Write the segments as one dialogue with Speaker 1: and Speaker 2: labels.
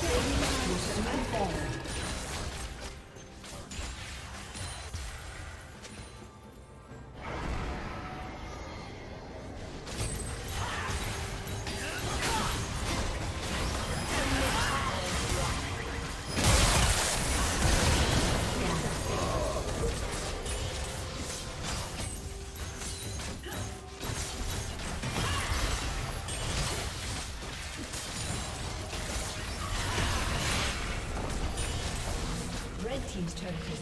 Speaker 1: team's turret has been destroyed.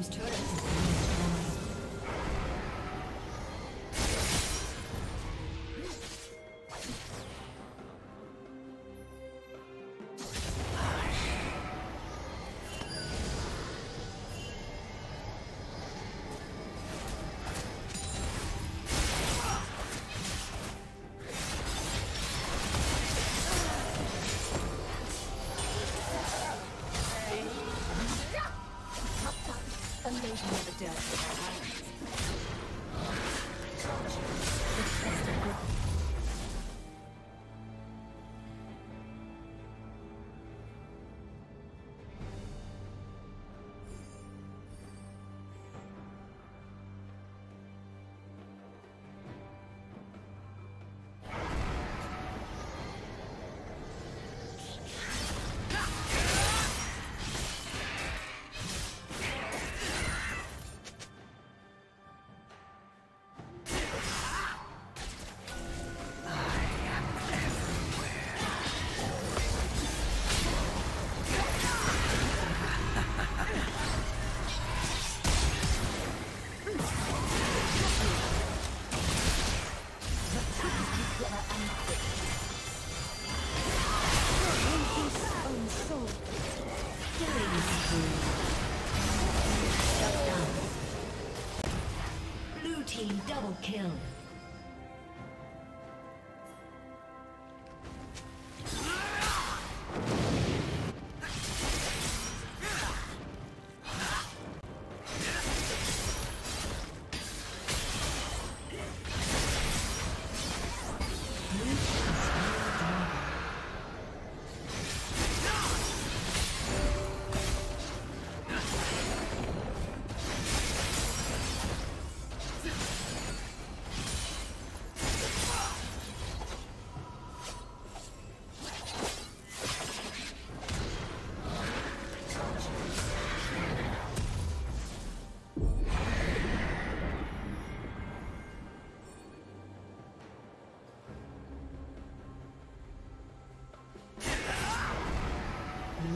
Speaker 1: Team's turret has been kill.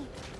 Speaker 2: now.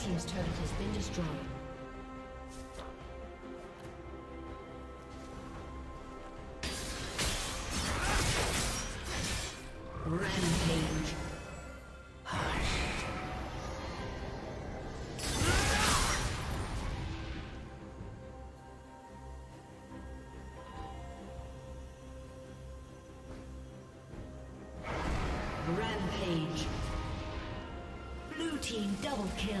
Speaker 1: Team's turret has been destroyed. Rampage. Rampage. Blue team double kill.